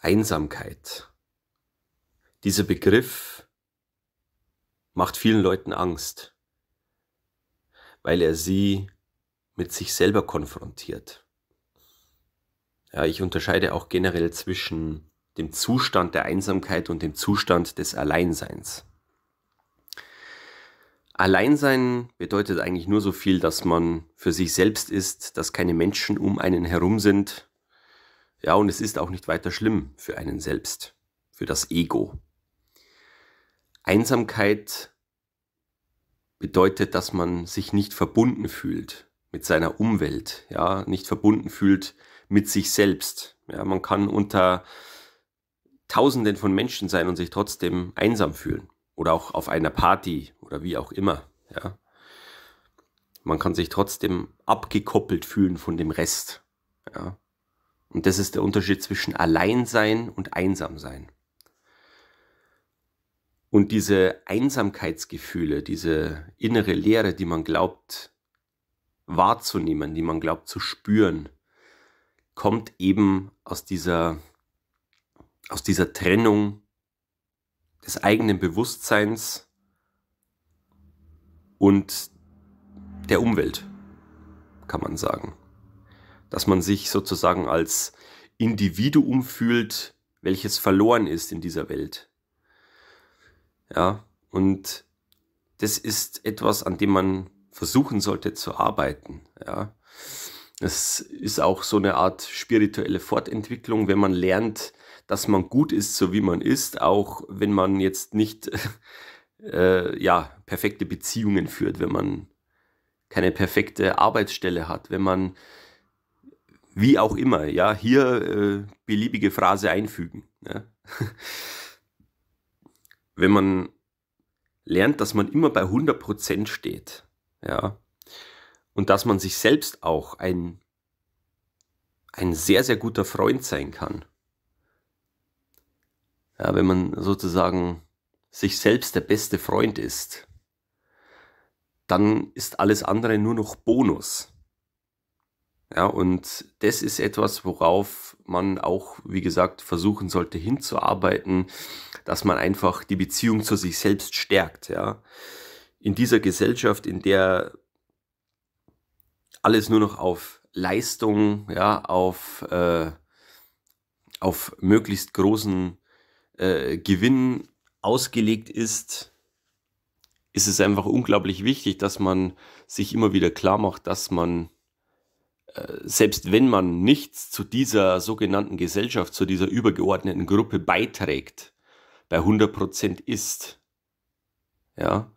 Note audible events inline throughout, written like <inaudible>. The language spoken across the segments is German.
Einsamkeit. Dieser Begriff macht vielen Leuten Angst, weil er sie mit sich selber konfrontiert. Ja, ich unterscheide auch generell zwischen dem Zustand der Einsamkeit und dem Zustand des Alleinseins. Alleinsein bedeutet eigentlich nur so viel, dass man für sich selbst ist, dass keine Menschen um einen herum sind. Ja, und es ist auch nicht weiter schlimm für einen selbst, für das Ego. Einsamkeit bedeutet, dass man sich nicht verbunden fühlt mit seiner Umwelt, ja, nicht verbunden fühlt mit sich selbst. Ja, man kann unter Tausenden von Menschen sein und sich trotzdem einsam fühlen oder auch auf einer Party oder wie auch immer. Ja. Man kann sich trotzdem abgekoppelt fühlen von dem Rest. Ja. Und das ist der Unterschied zwischen Alleinsein und Einsamsein. Und diese Einsamkeitsgefühle, diese innere Leere, die man glaubt wahrzunehmen, die man glaubt zu spüren, kommt eben aus dieser, aus dieser Trennung des eigenen Bewusstseins und der Umwelt, kann man sagen. Dass man sich sozusagen als Individuum fühlt, welches verloren ist in dieser Welt. Ja, und das ist etwas, an dem man versuchen sollte zu arbeiten. Ja, es ist auch so eine Art spirituelle Fortentwicklung, wenn man lernt, dass man gut ist, so wie man ist, auch wenn man jetzt nicht <laughs> äh, ja, perfekte Beziehungen führt, wenn man keine perfekte Arbeitsstelle hat, wenn man wie auch immer, ja, hier äh, beliebige Phrase einfügen. Ja. <laughs> wenn man lernt, dass man immer bei 100% steht, ja, und dass man sich selbst auch ein, ein sehr, sehr guter Freund sein kann, ja, wenn man sozusagen sich selbst der beste Freund ist, dann ist alles andere nur noch Bonus. Ja, und das ist etwas, worauf man auch, wie gesagt, versuchen sollte hinzuarbeiten, dass man einfach die Beziehung zu sich selbst stärkt, ja. In dieser Gesellschaft, in der alles nur noch auf Leistung, ja, auf, äh, auf möglichst großen äh, Gewinn ausgelegt ist, ist es einfach unglaublich wichtig, dass man sich immer wieder klar macht, dass man, selbst wenn man nichts zu dieser sogenannten Gesellschaft, zu dieser übergeordneten Gruppe beiträgt, bei 100% ist. Ja,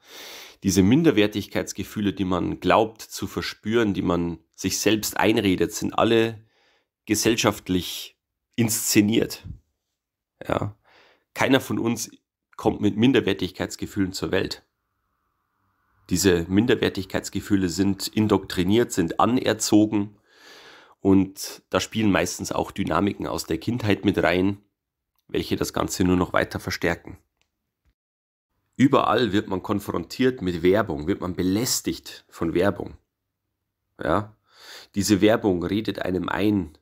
diese Minderwertigkeitsgefühle, die man glaubt zu verspüren, die man sich selbst einredet, sind alle gesellschaftlich inszeniert. Ja, keiner von uns kommt mit Minderwertigkeitsgefühlen zur Welt. Diese Minderwertigkeitsgefühle sind indoktriniert, sind anerzogen und da spielen meistens auch Dynamiken aus der Kindheit mit rein, welche das Ganze nur noch weiter verstärken. Überall wird man konfrontiert mit Werbung, wird man belästigt von Werbung. Ja? Diese Werbung redet einem ein,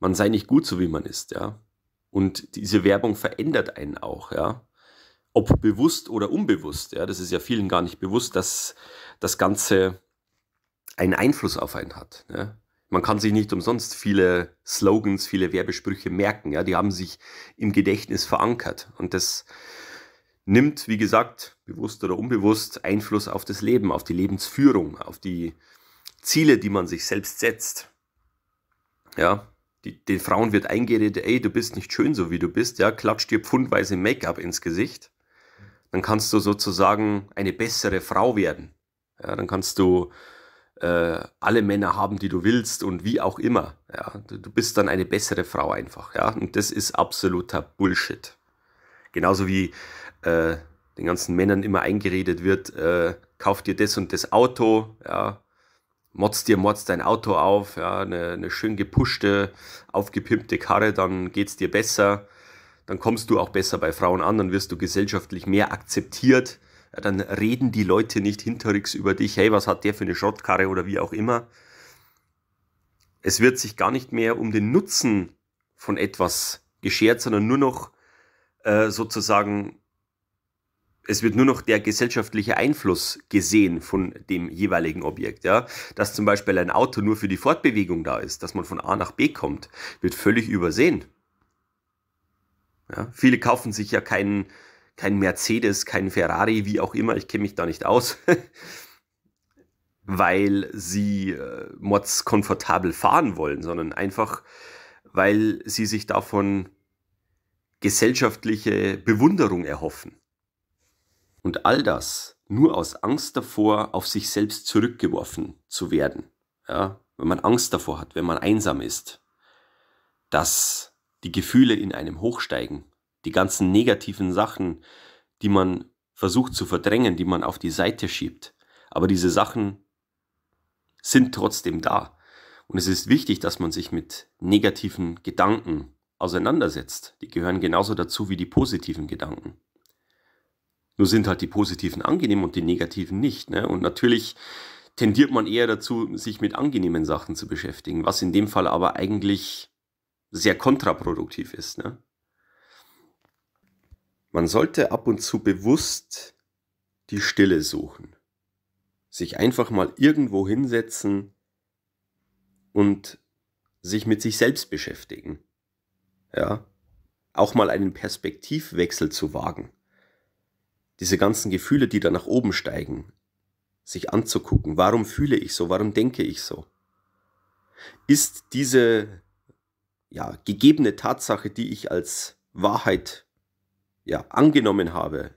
man sei nicht gut so wie man ist, ja. Und diese Werbung verändert einen auch, ja. Ob bewusst oder unbewusst, ja. Das ist ja vielen gar nicht bewusst, dass das Ganze einen Einfluss auf einen hat. Ja? Man kann sich nicht umsonst viele Slogans, viele Werbesprüche merken. Ja? Die haben sich im Gedächtnis verankert. Und das nimmt, wie gesagt, bewusst oder unbewusst Einfluss auf das Leben, auf die Lebensführung, auf die Ziele, die man sich selbst setzt. Ja, die, den Frauen wird eingeredet, ey, du bist nicht schön so wie du bist, ja, klatscht dir pfundweise Make-up ins Gesicht. Dann kannst du sozusagen eine bessere Frau werden. Ja, dann kannst du äh, alle Männer haben, die du willst und wie auch immer. Ja, du, du bist dann eine bessere Frau einfach. Ja, und das ist absoluter Bullshit. Genauso wie äh, den ganzen Männern immer eingeredet wird, äh, kauf dir das und das Auto, ja, motzt dir motzt dein Auto auf, ja, eine, eine schön gepuschte, aufgepimpte Karre, dann geht's dir besser, dann kommst du auch besser bei Frauen an, dann wirst du gesellschaftlich mehr akzeptiert, ja, dann reden die Leute nicht hinterrücks über dich, hey, was hat der für eine Schrottkarre oder wie auch immer. Es wird sich gar nicht mehr um den Nutzen von etwas geschert, sondern nur noch äh, sozusagen, es wird nur noch der gesellschaftliche Einfluss gesehen von dem jeweiligen Objekt. Ja? Dass zum Beispiel ein Auto nur für die Fortbewegung da ist, dass man von A nach B kommt, wird völlig übersehen. Ja? Viele kaufen sich ja keinen kein Mercedes, kein Ferrari, wie auch immer, ich kenne mich da nicht aus, <laughs> weil sie äh, mods komfortabel fahren wollen, sondern einfach, weil sie sich davon gesellschaftliche Bewunderung erhoffen. Und all das nur aus Angst davor, auf sich selbst zurückgeworfen zu werden. Ja, wenn man Angst davor hat, wenn man einsam ist, dass die Gefühle in einem hochsteigen, die ganzen negativen Sachen, die man versucht zu verdrängen, die man auf die Seite schiebt. Aber diese Sachen sind trotzdem da. Und es ist wichtig, dass man sich mit negativen Gedanken auseinandersetzt. Die gehören genauso dazu wie die positiven Gedanken. Nur sind halt die positiven angenehm und die negativen nicht. Ne? Und natürlich tendiert man eher dazu, sich mit angenehmen Sachen zu beschäftigen, was in dem Fall aber eigentlich sehr kontraproduktiv ist. Ne? Man sollte ab und zu bewusst die Stille suchen. Sich einfach mal irgendwo hinsetzen und sich mit sich selbst beschäftigen. Ja, auch mal einen Perspektivwechsel zu wagen. Diese ganzen Gefühle, die da nach oben steigen, sich anzugucken. Warum fühle ich so? Warum denke ich so? Ist diese ja, gegebene Tatsache, die ich als Wahrheit ja, angenommen habe,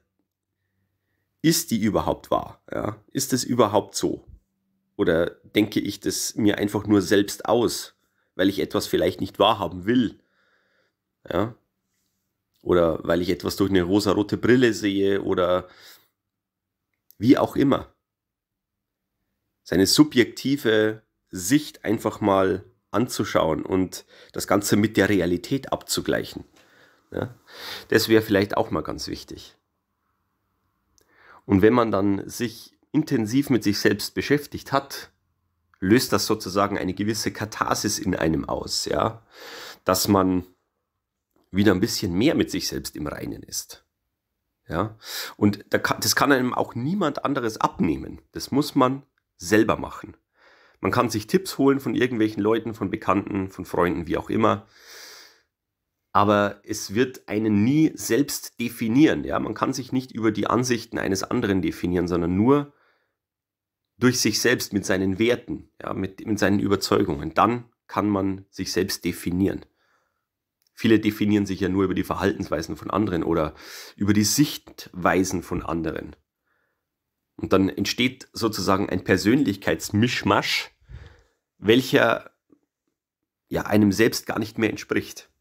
ist die überhaupt wahr? Ja? Ist es überhaupt so? Oder denke ich das mir einfach nur selbst aus, weil ich etwas vielleicht nicht wahrhaben will? Ja? Oder weil ich etwas durch eine rosarote Brille sehe oder wie auch immer. Seine subjektive Sicht einfach mal anzuschauen und das Ganze mit der Realität abzugleichen. Ja? Das wäre vielleicht auch mal ganz wichtig. Und wenn man dann sich intensiv mit sich selbst beschäftigt hat, löst das sozusagen eine gewisse Katharsis in einem aus, ja, dass man wieder ein bisschen mehr mit sich selbst im Reinen ist. Ja, und das kann einem auch niemand anderes abnehmen. Das muss man selber machen. Man kann sich Tipps holen von irgendwelchen Leuten, von Bekannten, von Freunden, wie auch immer aber es wird einen nie selbst definieren. Ja? Man kann sich nicht über die Ansichten eines anderen definieren, sondern nur durch sich selbst mit seinen Werten, ja, mit, mit seinen Überzeugungen. Dann kann man sich selbst definieren. Viele definieren sich ja nur über die Verhaltensweisen von anderen oder über die Sichtweisen von anderen. Und dann entsteht sozusagen ein Persönlichkeitsmischmasch, welcher ja einem selbst gar nicht mehr entspricht.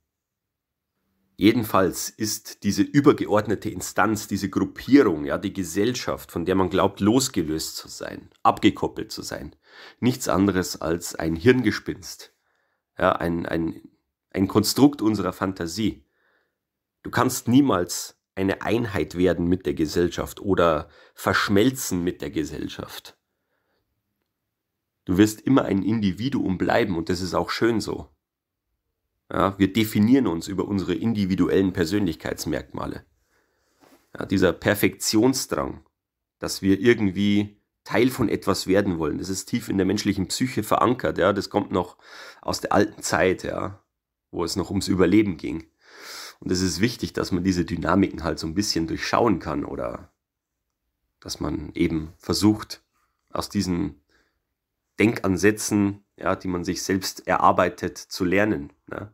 Jedenfalls ist diese übergeordnete Instanz, diese Gruppierung, ja, die Gesellschaft, von der man glaubt, losgelöst zu sein, abgekoppelt zu sein, nichts anderes als ein Hirngespinst, ja, ein, ein, ein Konstrukt unserer Fantasie. Du kannst niemals eine Einheit werden mit der Gesellschaft oder verschmelzen mit der Gesellschaft. Du wirst immer ein Individuum bleiben und das ist auch schön so. Ja, wir definieren uns über unsere individuellen Persönlichkeitsmerkmale. Ja, dieser Perfektionsdrang, dass wir irgendwie Teil von etwas werden wollen, das ist tief in der menschlichen Psyche verankert. Ja, das kommt noch aus der alten Zeit, ja, wo es noch ums Überleben ging. Und es ist wichtig, dass man diese Dynamiken halt so ein bisschen durchschauen kann oder dass man eben versucht, aus diesen Denkansätzen, ja, die man sich selbst erarbeitet, zu lernen. Ne?